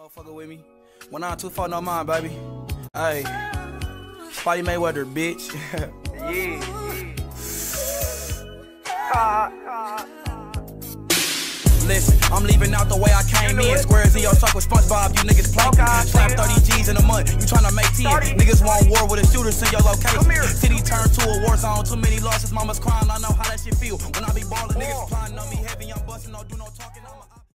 Motherfucker with me. One on two four no mind, baby. Hey. Spotty Mayweather, bitch. Yeah. Listen, I'm leaving out the way I came in. Squares in your talk with SpongeBob, you niggas playing? I slap 30 G's in a month, you tryna make 10. Niggas want war with a shooter, send your location. Come here. City turned to a war zone, too many losses, mama's crying. I know how that shit feel. When I be ballin', niggas plotting on me heavy, I'm bustin', no do no talking. I'm a-